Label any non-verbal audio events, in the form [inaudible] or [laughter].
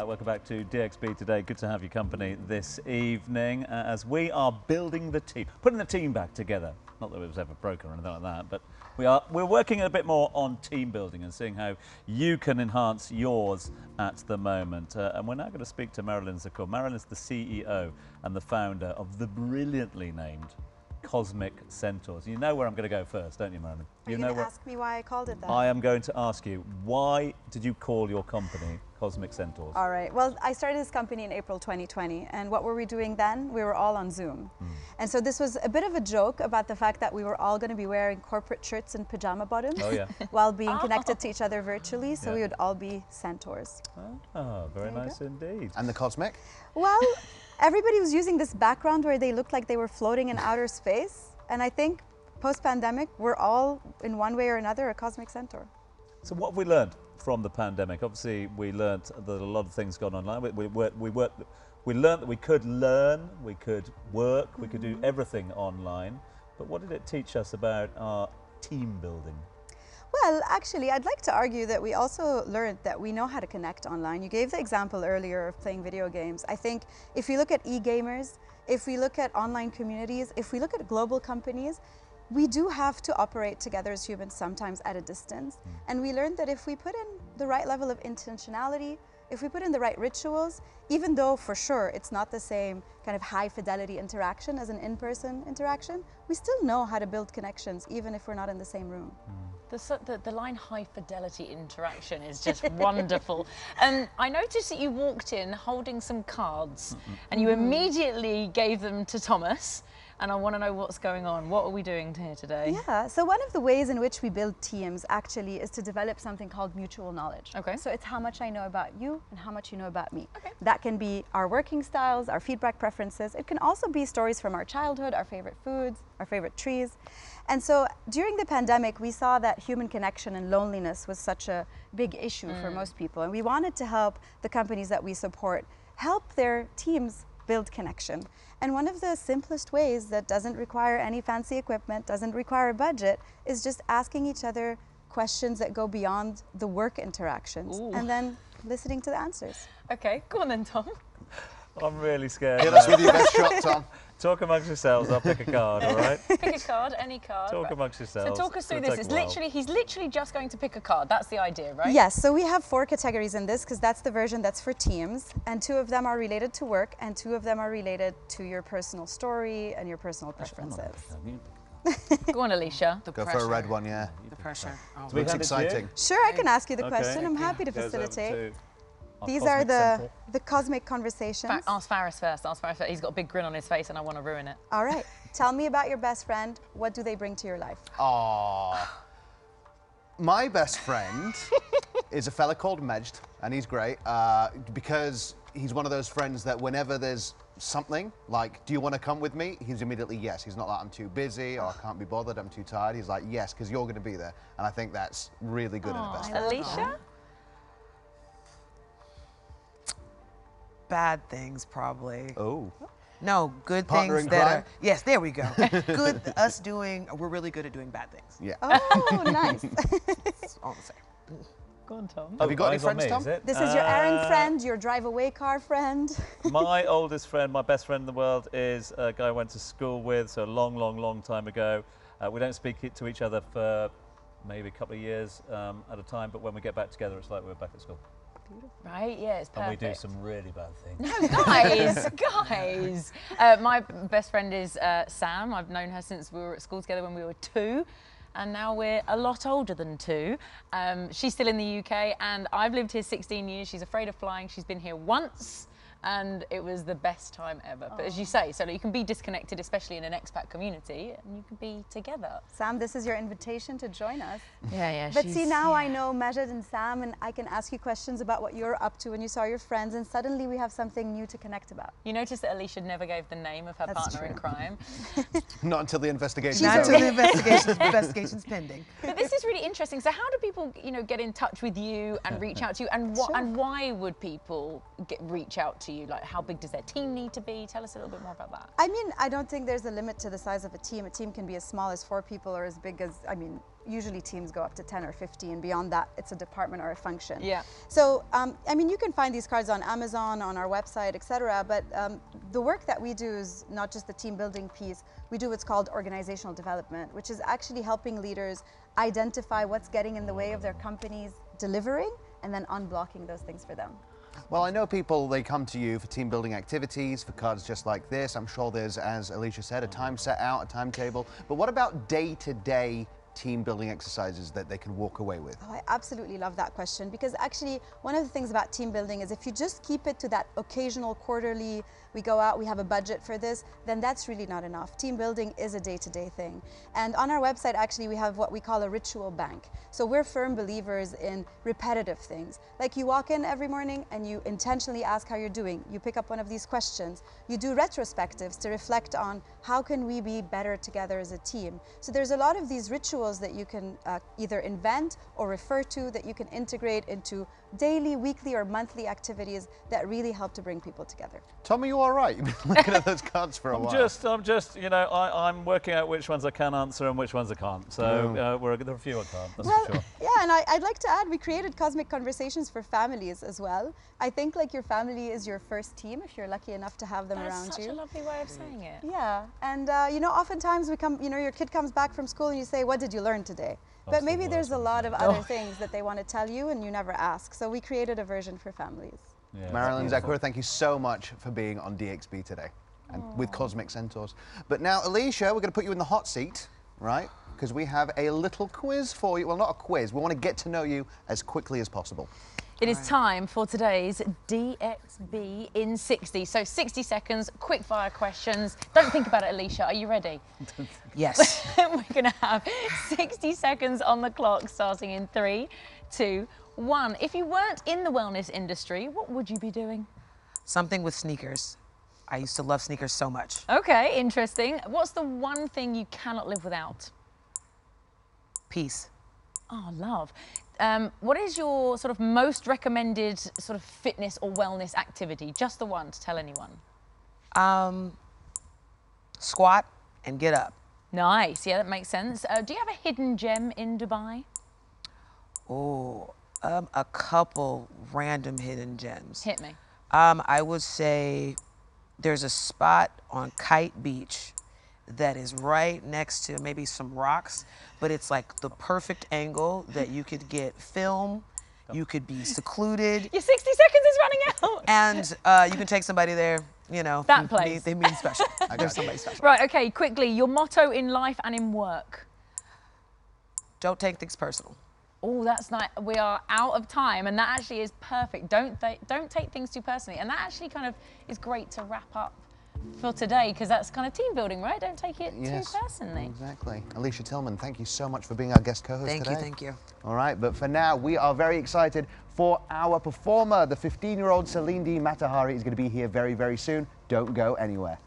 Uh, welcome back to DXB today. Good to have your company this evening uh, as we are building the team, putting the team back together. Not that it was ever broken or anything like that, but we are we're working a bit more on team building and seeing how you can enhance yours at the moment. Uh, and we're now going to speak to Marilyn Zakhour. Marilyn is the CEO and the founder of the brilliantly named Cosmic Centaurs. You know where I'm going to go first, don't you, Marilyn? Are you you know going to ask me why I called it that? I am going to ask you. Why did you call your company Cosmic Centaurs? All right. Well, I started this company in April 2020, and what were we doing then? We were all on Zoom. Hmm. And so this was a bit of a joke about the fact that we were all going to be wearing corporate shirts and pajama bottoms Oh yeah. [laughs] while being connected to each other virtually, so Yeah. we would all be centaurs. Ah, very There you nice indeed. And the cosmic? Well, everybody was using this background where they looked like they were floating in outer space, and I think post-pandemic, we're all in one way or another a cosmic centaur. So what have we learned from the pandemic? Obviously, we learned that a lot of things gone online. We, we, worked, we, worked, we learned that we could learn, we could work, we could do mm-hmm. everything online. But what did it teach us about our team building? Well, actually, I'd like to argue that we also learned that we know how to connect online. You gave the example earlier of playing video games. I think if we look at e-gamers, if we look at online communities, if we look at global companies, we do have to operate together as humans sometimes at a distance. Mm. And we learned that if we put in the right level of intentionality, if we put in the right rituals, even though for sure it's not the same kind of high fidelity interaction as an in person interaction, we still know how to build connections even if we're not in the same room. Mm. The, the, the line high fidelity interaction is just [laughs] wonderful. And I noticed that you walked in holding some cards and you mm. immediately gave them to Thomas. And I want to know what's going on. What are we doing here today? Yeah, so one of the ways in which we build teams actually is to develop something called mutual knowledge. Okay. So it's how much I know about you and how much you know about me. Okay. That can be our working styles, our feedback preferences. It can also be stories from our childhood, our favorite foods, our favorite trees. And so during the pandemic, we saw that human connection and loneliness was such a big issue for mm. most people. And we wanted to help the companies that we support help their teams build connection. And one of the simplest ways that doesn't require any fancy equipment, doesn't require a budget, is just asking each other questions that go beyond the work interactions Ooh. and then listening to the answers. Okay, go on then, Tom. I'm really scared. Hit us with your best shot, Tom. [laughs] Talk amongst yourselves. I'll pick a card. All right. [laughs] Pick a card, any card. Talk right. amongst So yourselves. talk us It's through gonna this. It's literally he's literally just going to pick a card. That's the idea, right? Yes, so we have four categories in this because that's the version that's for teams, and two of them are related to work, and two of them are related to your personal story and your personal preferences. [laughs] Go on, Alicia. The Go pressure. for a red one, yeah. The pressure. Oh, we Looks hand it to you? exciting. Sure, I can ask you the Okay. question. I'm happy to Goes over facilitate. To our These are the Centaur. the cosmic conversations. Fa- ask Faris first. Ask Faris first. He's got a big grin on his face, and I want to ruin it. All right. Tell me about your best friend. What do they bring to your life? Ah. My best friend [laughs] is a fella called Majd, and he's great uh, because he's one of those friends that whenever there's something like, "Do you want to come with me?" He's immediately yes. He's not like, "I'm too busy" or "I can't be bothered," "I'm too tired." He's like, "Yes," because you're going to be there, and I think that's really good in a best friend. Alicia. Bad things, probably. Oh. No, good Partner things that crime? are. Yes, there we go. [laughs] good. Us doing. We're really good at doing bad things. Yeah. Oh, [laughs] nice. It's all the same. Go on, Tom. Have you got any friends, me, Tom? is? This is your errand Uh, friend, your drive away car friend. [laughs] my oldest friend, my best friend in the world, is a guy I went to school with, so a long, long, long time ago. Uh, we don't speak to each other for maybe a couple of years um, at a time, but when we get back together, it's like we're back at school. Right? Yeah, it's perfect. And we do some really bad things. No, guys, [laughs] guys. Uh, my best friend is uh, Sam. I've known her since we were at school together when we were two. And now we're a lot older than two. Um, she's still in the UK, and I've lived here 16 years. She's afraid of flying. She's been here once, and it was the best time ever. But as you say, so you can be disconnected, especially in an expat community, and you can be together. Sam, this is your invitation to join us. Yeah, yeah. But see, now I know Majid and Sam, and I can ask you questions about what you're up to when you saw your friends, and suddenly we have something new to connect about. You notice that Alicia never gave the name of her That's partner in crime. [laughs] Not until the investigation. Not until the investigation. [laughs] investigation's pending. But this is really interesting. So, how do people, you know, get in touch with you and [laughs] reach out to you, and what, Sure. and why would people get reach out to you? Like, how big does their team need to be? Tell us a little bit more about that. I mean, I don't think there's a limit to the size of a team. A team can be as small as four people or as big as, I mean, usually teams go up to 10 or 15. Beyond that, it's a department or a function. Yeah. So, um, I mean, you can find these cards on Amazon, on our website, etc. But um, the work that we do is not just the team building piece. We do what's called organizational development, which is actually helping leaders identify what's getting in the way of their companies delivering and then unblocking those things for them. Well, I know people, they come to you for team building activities, for cards just like this. I'm sure there's, as Alicia said, a time set out, a timetable. But what about day to day team building exercises that they can walk away with? Oh, I absolutely love that question because actually, one of the things about team building is if you just keep it to that occasional quarterly, we go out, we have a budget for this, then that's really not enough. Team building is a day to day thing. And on our website, actually, we have what we call a ritual bank. So we're firm believers in repetitive things. Like you walk in every morning and you intentionally ask how you're doing. You pick up one of these questions. You do retrospectives to reflect on how can we be better together as a team. So there's a lot of these rituals that you can uh, either invent or refer to that you can integrate into daily, weekly, or monthly activities that really help to bring people together. Tom, are you all right? [laughs] You've been looking at those cards for a I'm while. just, I'm just, you know, I, I'm working out which ones I can answer and which ones I can't. So uh, we're, there are a few I can't, that's Well, for sure. [laughs] yeah, and I, I'd like to add, we created Cosmic Conversations for families as well. I think like your family is your first team if you're lucky enough to have them That's around such you. a lovely way of saying it. Yeah, and uh, you know, oftentimes we come, you know, your kid comes back from school and you say, "What did you learn today?" That's but maybe worst there's a lot of other Oh. things that they want to tell you and you never ask. So we created a version for families. Yeah, Marilyn beautiful. Zekura, thank you so much for being on DXB today and with Cosmic Centaurs. But now, Alicia, we're going to put you in the hot seat, right? Because we have a little quiz for you. Well, not a quiz. We want to get to know you as quickly as possible. It is time for today's DXB in 60. So 60 seconds, quick fire questions. Don't think about it, Alicia. Are you ready? [laughs] Yes. [laughs] We're going to have 60 seconds on the clock starting in three, two, one. If you weren't in the wellness industry, what would you be doing? Something with sneakers. I used to love sneakers so much. Okay, interesting. What's the one thing you cannot live without? Peace. Oh, love. Um, what is your sort of most recommended sort of fitness or wellness activity? Just the one to tell anyone. Um, squat and get up. Nice. Yeah, that makes sense. Uh, do you have a hidden gem in Dubai? Oh, um, a couple random hidden gems. Hit me. Um, I would say there's a spot on Kite Beach that is right next to maybe some rocks, but it's like the perfect angle that you could get film, you could be secluded, Your 60 seconds is running out. and uh, you can take somebody there. You know, That place. They, mean special. [laughs] There's somebody special. Right, okay, quickly. Your motto in life and in work. Don't take things personal. Oh, that's nice. We are out of time, and that actually is perfect. Don't th- don't take things too personally, and that actually kind of is great to wrap up for today because that's kind of team building, right? Don't take it Yes. too personally. Exactly. Alicia Tillman, thank you so much for being our guest co-host Thank today. Thank you, thank you. All right, but for now, we are very excited for our performer. The 15-year-old Celine D. Matahari is going to be here very, very soon. Don't go anywhere.